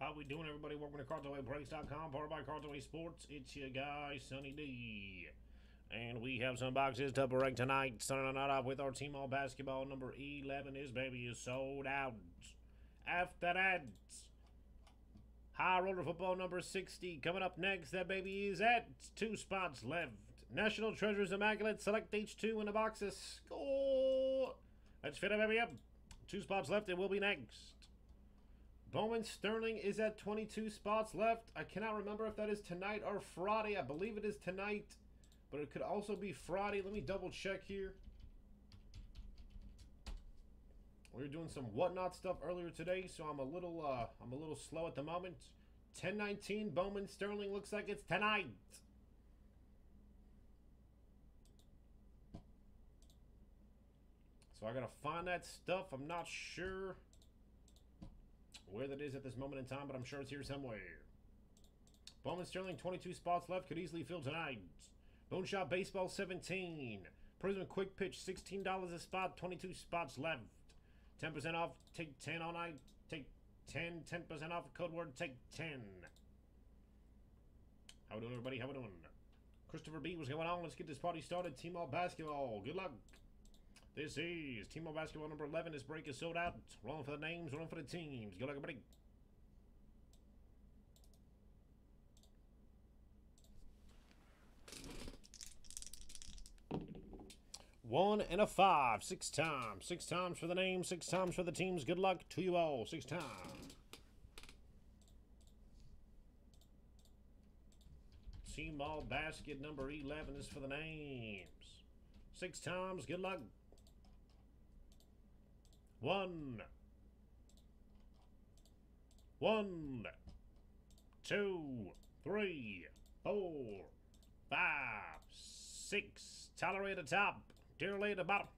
How we doing, everybody? Welcome to CardsAwayBreaks.com, powered by Cardsaway Sports. It's your guy, Sunny D. And we have some boxes to break tonight. Starting night off with our team all basketball number 11. This baby is sold out. After that, high roller football number 60. Coming up next, that baby is at two spots left. National Treasures Immaculate. Select H2 in the boxes. Score! Let's fit it, baby, up. Two spots left. It will be next. Bowman Sterling is at 22 spots left. I cannot remember if that is tonight or Friday. I believe it is tonight, but it could also be Friday. Let me double check here. We were doing some whatnot stuff earlier today, so I'm a little uh, I'm a little slow at the moment. 1019 Bowman Sterling looks like it's tonight. So I gotta find that stuff. I'm not sure where that is at this moment in time, but I'm sure it's here somewhere. Bowman Sterling, 22 spots left, could easily fill tonight. Moonshot Baseball, 17. Prizm Quick Pitch, $16 a spot, 22 spots left. 10% off, take 10 all night, take 10, 10% off, code word, take 10. How we doing, everybody? How we doing? Christopher B, what's going on? Let's get this party started. Team All Basketball, good luck. This is Team All Basketball number 11. This break is sold out. Rolling for the names, rolling for the teams. Good luck, everybody. One and a five. Six times. Six times for the names, six times for the teams. Good luck to you all. Six times. Team All Basket number 11 is for the names. Six times. Good luck. One. One. Two. Three. Four. Five. Six. Tolerate at the top. At the bottom.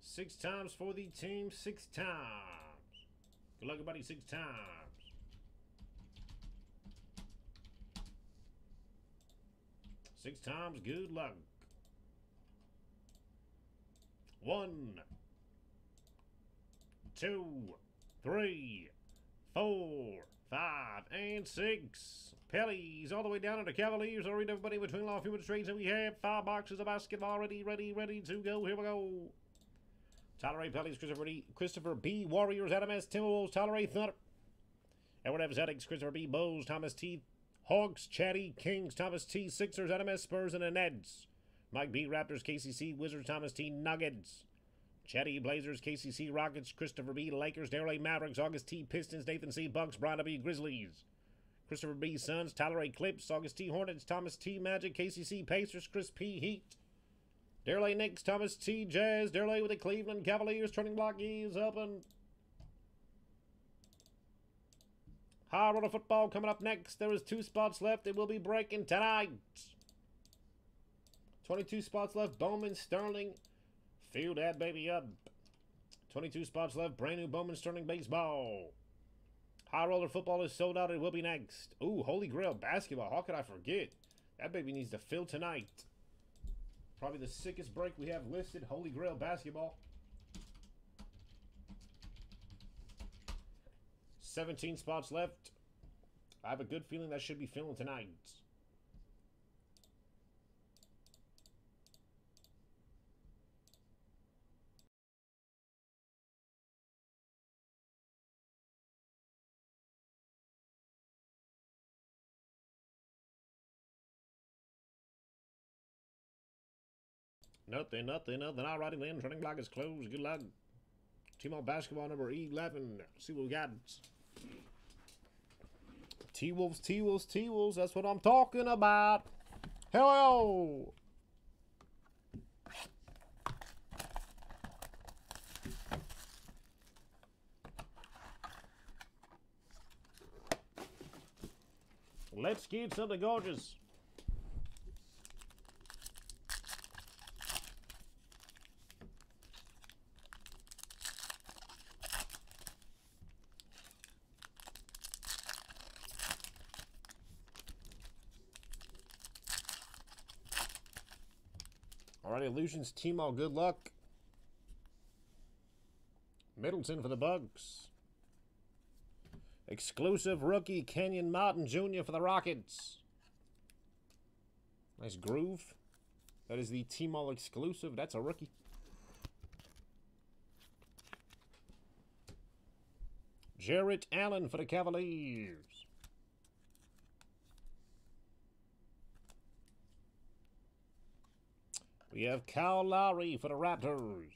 Six times for the team. Six times. Good luck, everybody. Six times. Six times, good luck. One, two, three, four, five, and six. Pellies all the way down to the Cavaliers. I'll read everybody between law human trades, and we have five boxes of basketball ready, ready, ready to go. Here we go. Tyler A. Pellies, Christopher D. Christopher B. Warriors, Adam S. Timberwolves, Tyler A. Thunder. Edward F. Zedix, Christopher B. Bows, Thomas T. Hawks, Chatty, Kings, Thomas T, Sixers, NMS, Spurs, and the Neds. Mike B, Raptors, KCC, Wizards, Thomas T, Nuggets. Chatty, Blazers, KCC, Rockets, Christopher B, Lakers, Daryl A, Mavericks, August T, Pistons, Nathan C, Bucks, Brian W, Grizzlies. Christopher B, Suns, Tyler A, Clips, August T, Hornets, Thomas T, Magic, KCC, Pacers, Chris P, Heat. Daryl A, Knicks, Thomas T, Jazz, Daryl A with the Cleveland Cavaliers, turning block E is open. High roller football coming up next. There is two spots left. It will be breaking tonight. 22 spots left. Bowman Sterling. Field that baby up. 22 spots left. Brand new Bowman Sterling baseball. High roller football is sold out. It will be next. Ooh, Holy Grail basketball. How could I forget? That baby needs to fill tonight. Probably the sickest break we have listed. Holy Grail basketball. 17 spots left. I have a good feeling that should be filling tonight. Nothing, nothing, nothing. All righty then. Running block is closed. Good luck. Team on basketball number 11. See what we got. T Wolves, T Wolves, T Wolves. That's what I'm talking about. Hello. Let's get something gorgeous. Illusions, Timo, good luck. Middleton for the Bucks. Exclusive rookie Kenyon Martin Jr. for the Rockets. Nice groove. That is the T-Mall exclusive. That's a rookie. Jarrett Allen for the Cavaliers. We have Kyle Lowry for the Raptors.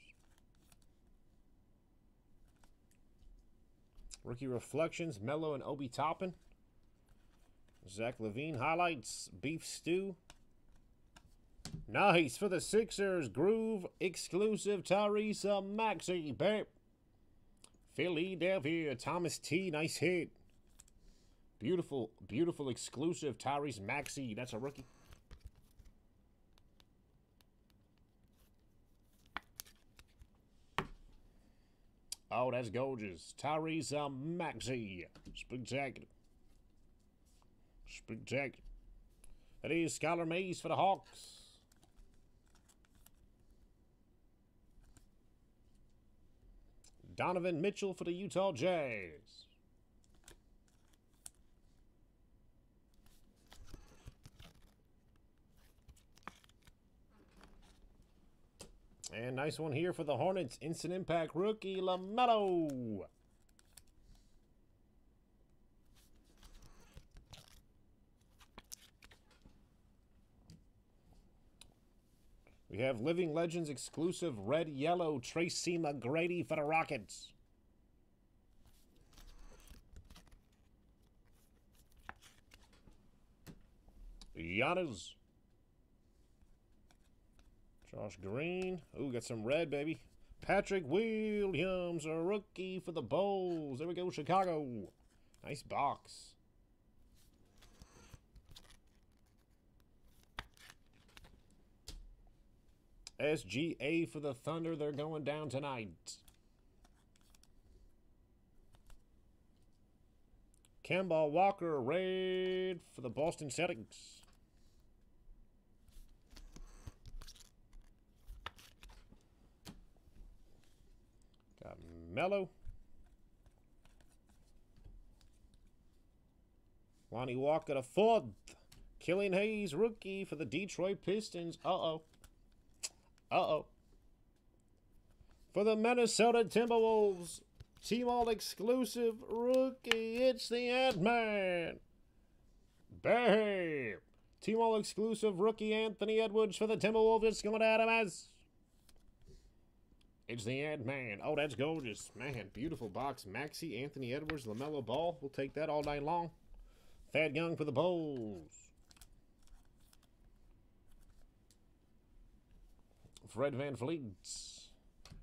Rookie Reflections, Mello and Obi Toppin. Zach LaVine highlights, Beef Stew. Nice for the Sixers, Groove exclusive Tyrese Maxey, babe. Philadelphia, Thomas T, nice hit. Beautiful, beautiful exclusive Tyrese Maxey. That's a rookie. Oh, that's gorgeous. Tyrese uh, Maxey. Spectacular. Spectacular. That is Skylar Mays for the Hawks. Donovan Mitchell for the Utah Jazz. And nice one here for the Hornets. Instant impact rookie LaMelo. We have Living Legends exclusive red yellow Tracy McGrady for the Rockets. Giannis. Josh Green. Ooh, got some red, baby. Patrick Williams, a rookie for the Bulls. There we go, Chicago. Nice box. SGA for the Thunder. They're going down tonight. Kemba Walker, red for the Boston Celtics. Melo. Lonnie Walker a fourth. Killian Hayes, rookie for the Detroit Pistons. Uh-oh. Uh-oh. For the Minnesota Timberwolves, Team All exclusive rookie, it's the Ant-Man. Bam! Team All exclusive rookie Anthony Edwards for the Timberwolves. It's going to Adam as. It's the Ant-Man. Oh, that's gorgeous. Man, beautiful box. Maxey, Anthony Edwards, LaMelo Ball. We'll take that all night long. Thad Young for the Bulls. Fred Van VanVleet.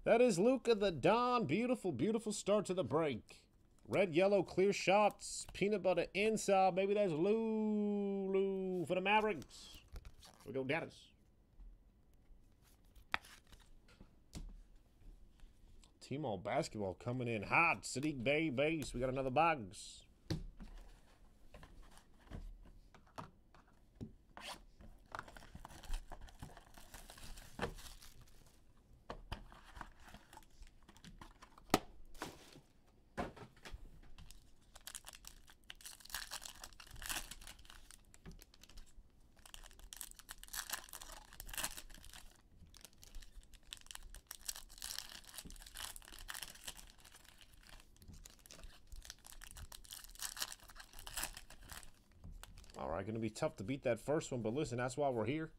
That is Luka the Don. Beautiful, beautiful start to the break. Red, yellow, clear shots. Peanut butter inside. Maybe that's Lou for the Mavericks. We go Dallas. T-Mall basketball coming in hot. Saddiq Bey base. We got another box. Going to be tough to beat that first one, but listen, that's why we're here.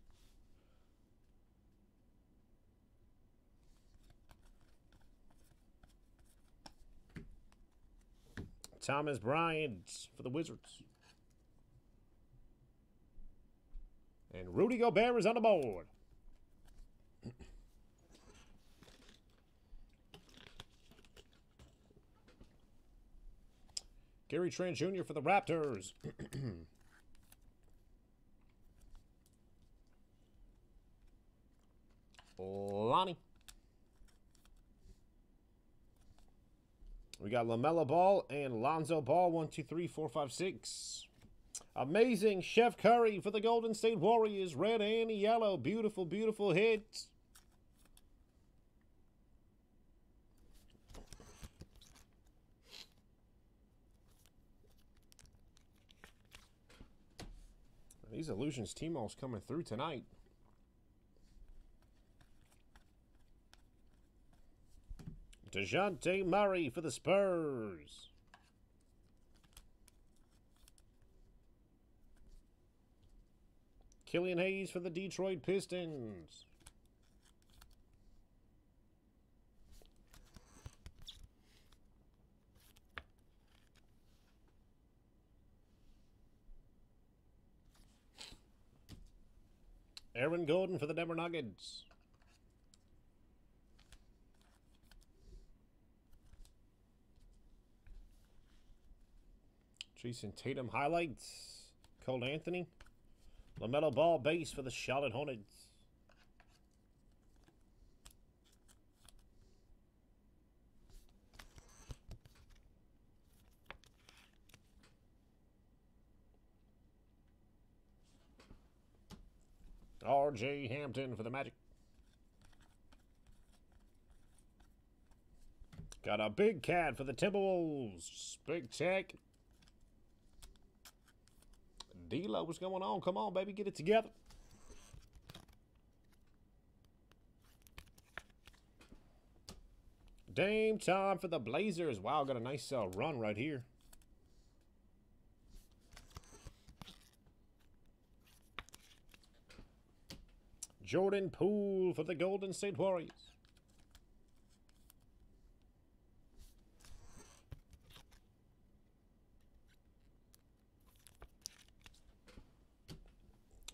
Thomas Bryant for the Wizards. And Rudy Gobert is on the board. Gary Trent Jr. for the Raptors. We got LaMelo Ball and Lonzo Ball. One, two, three, four, five, six. Amazing Chef Curry for the Golden State Warriors. Red and yellow. Beautiful, beautiful hit. These illusions Timo's coming through tonight. DeJounte Murray for the Spurs. Killian Hayes for the Detroit Pistons. Aaron Gordon for the Denver Nuggets. Jayson Tatum highlights. Cole Anthony. LaMelo Ball base for the Charlotte Hornets. R.J. Hampton for the Magic. Got a big cat for the Timberwolves. Big check. D-Lo, what's going on? Come on, baby, get it together. Dame time for the Blazers. Wow, got a nice uh, run right here. Jordan Poole for the Golden State Warriors.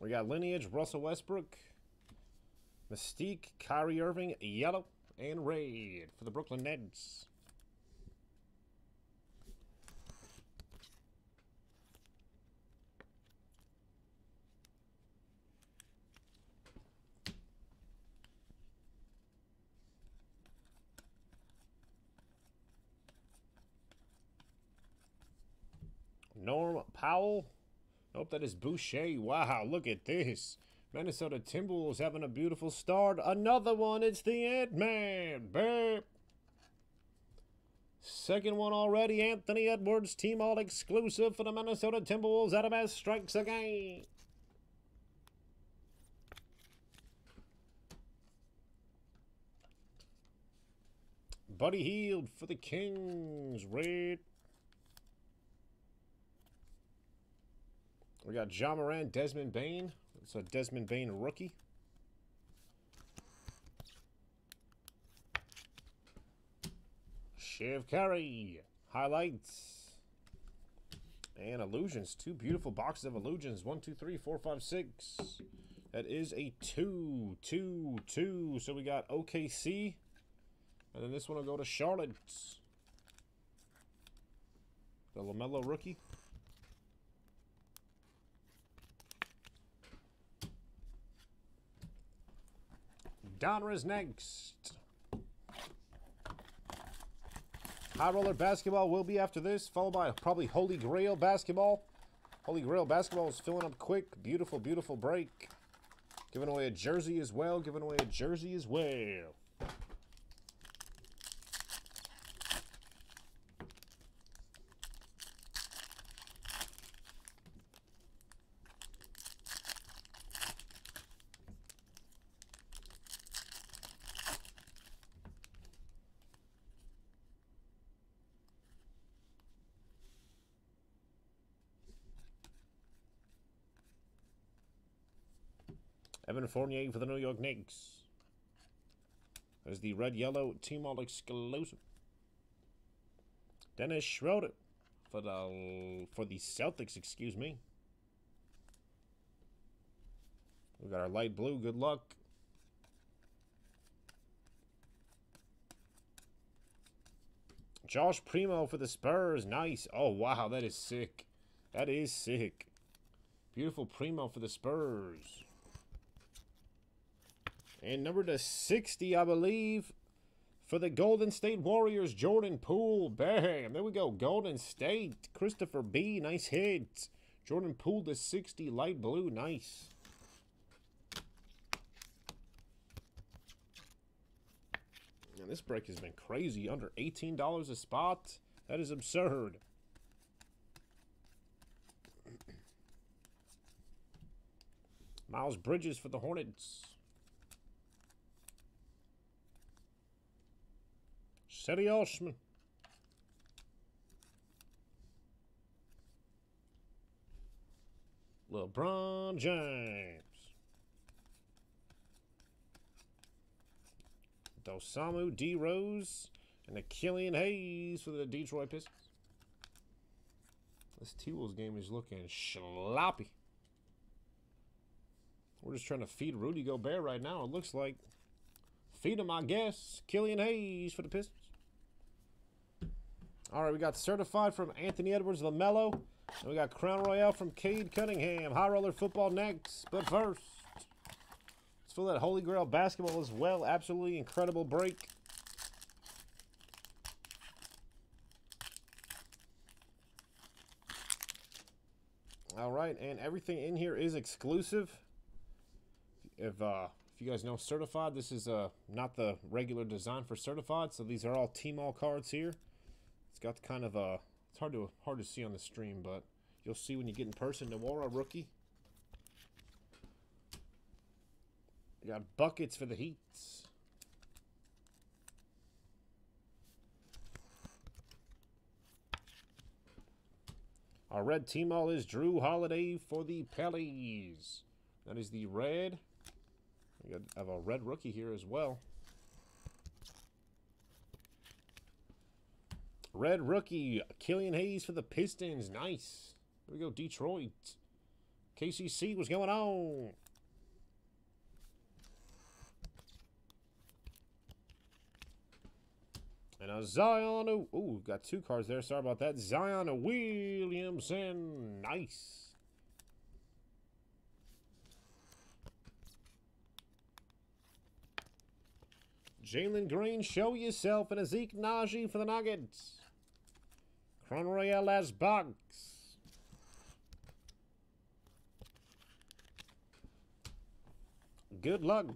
We got Lineage, Russell Westbrook, Mystique, Kyrie Irving, yellow, and red for the Brooklyn Nets. Norm Powell. Nope, that is Boucher. Wow, look at this. Minnesota Timberwolves having a beautiful start. Another one. It's the Ant-Man. Burp. Second one already. Anthony Edwards, team all exclusive for the Minnesota Timberwolves. Adams strikes again. Buddy Hield for the Kings. Red. We got Ja Morant, Desmond Bane. It's a Desmond Bane rookie. Shiv Curry. Highlights. And illusions. Two beautiful boxes of illusions. One, two, three, four, five, six. That is a two, two, two. So we got OKC. And then this one will go to Charlotte. The LaMelo rookie. Donruss next. High Roller Basketball will be after this, followed by probably Holy Grail Basketball. Holy Grail Basketball is filling up quick. Beautiful, beautiful break. Giving away a jersey as well. Giving away a jersey as well. Evan Fournier for the New York Knicks. There's the red-yellow team all exclusive. Dennis Schroeder for the for the Celtics, excuse me. We've got our light blue. Good luck. Josh Primo for the Spurs. Nice. Oh, wow. That is sick. That is sick. Beautiful Primo for the Spurs. And number to 60, I believe, for the Golden State Warriors, Jordan Poole. Bam. There we go. Golden State. Christopher B. Nice hit. Jordan Poole to 60, light blue. Nice. This break has been crazy. Under $18 a spot. That is absurd. Miles Bridges for the Hornets. Cedi Osman. LeBron James. Dosunmu D Rose and the Killian Hayes for the Detroit Pistons. This T Wolves game is looking sloppy. We're just trying to feed Rudy Gobert right now. It looks like feed him, I guess. Killian Hayes for the Pistons. All right, we got certified from Anthony Edwards LaMelo. And we got Crown Royale from Cade Cunningham. High Roller Football next. But first, let's fill that Holy Grail basketball as well. Absolutely incredible break. All right, and everything in here is exclusive. If uh, if you guys know certified, this is uh not the regular design for certified. So these are all Team All cards here. Got kind of a it's hard to hard to see on the stream, but you'll see when you get in person. Nwora rookie. You got buckets for the Heats. Our red team all is Jrue Holiday for the Pellies. That is the red. We got have a red rookie here as well. Red rookie, Killian Hayes for the Pistons. Nice. There we go, Detroit. KCC, what's going on? And a Zion. Ooh, got two cards there. Sorry about that. Zion Williamson. Nice. Jalen Green, show yourself. And a Zeke Nnaji for the Nuggets. Royale as box. Good luck.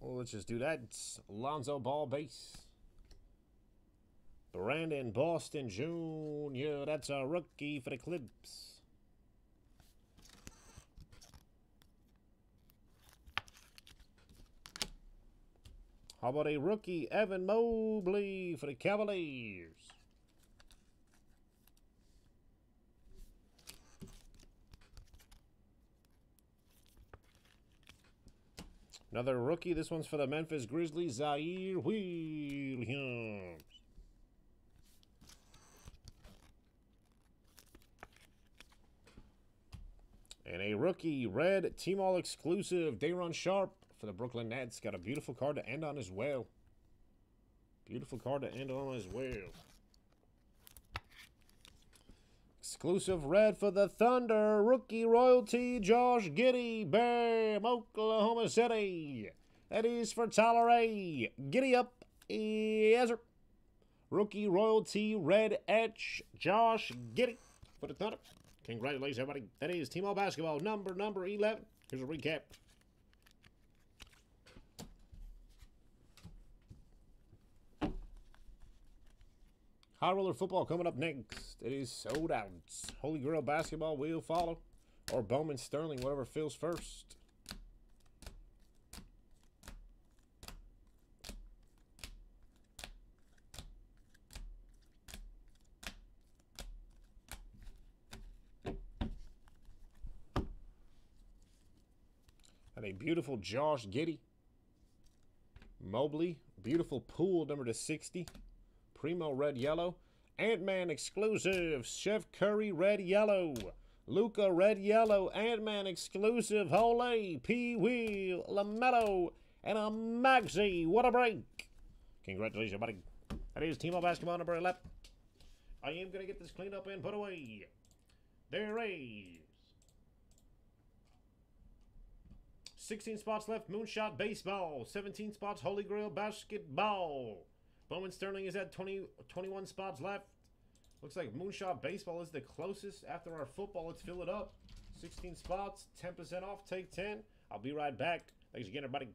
Well, let's just do that. Lonzo Ball base. Brandon Boston Jr. That's a rookie for the Clips. How about a rookie, Evan Mobley for the Cavaliers? Another rookie. This one's for the Memphis Grizzlies, Ziaire Williams. And a rookie, red, team all exclusive, Day'Ron Sharpe for the Brooklyn Nets. Got a beautiful card to end on as well. Beautiful card to end on as well. Exclusive red for the Thunder. Rookie royalty, Josh Giddey. Bam, Oklahoma City. That is for Tyler A. Giddy up. Yes, sir. Rookie royalty, red etch, Josh Giddey for the Thunder. Congratulations, everybody. That is Team All Basketball number number 11. Here's a recap. High Roller Football coming up next. It is sold out. Holy Grail Basketball will follow. Or Bowman Sterling, whatever fills first. Beautiful Josh Giddey. Mobley. Beautiful Poole number to 60. Primo red yellow. Ant-Man exclusive. Chef Curry red yellow. Luka, red yellow. Ant-Man exclusive. Holy P. Wheel. LaMelo. And a Maxey. What a break. Congratulations, buddy. That is Team Basketball number 11. I am going to get this cleaned up and put away. There is 16 spots left, Moonshot Baseball. 17 spots, Holy Grail Basketball. Bowman Sterling is at 20, 21 spots left. Looks like Moonshot Baseball is the closest after our football. Let's fill it up. 16 spots, 10% off. Take 10. I'll be right back. Thanks again, everybody.